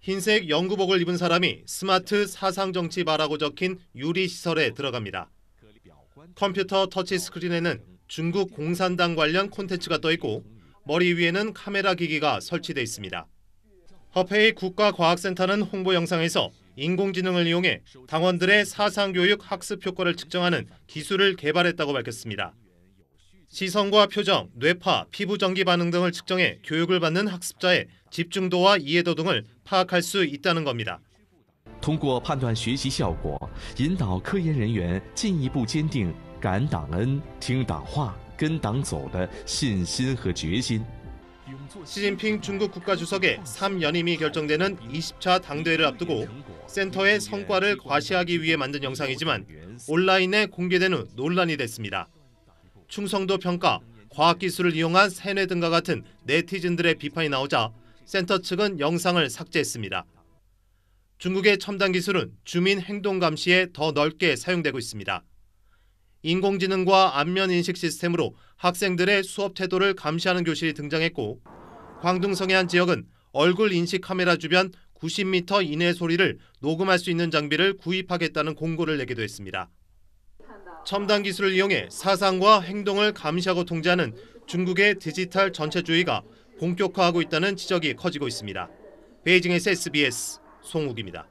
흰색 연구복을 입은 사람이 스마트 사상정치바라고 적힌 유리시설에 들어갑니다. 컴퓨터 터치스크린에는 중국 공산당 관련 콘텐츠가 떠 있고 머리 위에는 카메라 기기가 설치돼 있습니다. 허페이 국가과학센터는 홍보 영상에서 인공지능을 이용해 당원들의 사상교육 학습 효과를 측정하는 기술을 개발했다고 밝혔습니다. 시선과 표정, 뇌파, 피부 전기 반응 등을 측정해 교육을 받는 학습자의 집중도와 이해도 등을 파악할 수 있다는 겁니다. 通过判断学习效果，引导科研人员进一步坚定感党恩、听党话、跟党走的信心和决心。 시진핑 중국 국가주석의 3연임이 결정되는 20차 당대회를 앞두고 센터의 성과를 과시하기 위해 만든 영상이지만 온라인에 공개된 후 논란이 됐습니다. 충성도 평가, 과학기술을 이용한 세뇌 등과 같은 네티즌들의 비판이 나오자 센터 측은 영상을 삭제했습니다. 중국의 첨단 기술은 주민 행동 감시에 더 넓게 사용되고 있습니다. 인공지능과 안면 인식 시스템으로 학생들의 수업 태도를 감시하는 교실이 등장했고 광둥성의 한 지역은 얼굴 인식 카메라 주변 90m 이내 소리를 녹음할 수 있는 장비를 구입하겠다는 공고를 내기도 했습니다. 첨단 기술을 이용해 사상과 행동을 감시하고 통제하는 중국의 디지털 전체주의가 본격화하고 있다는 지적이 커지고 있습니다. 베이징에서 SBS 송욱입니다.